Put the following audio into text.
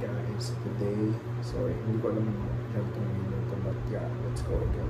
guys, today, sorry, hindi ko alam yung itong ano video to, but yeah, let's go again.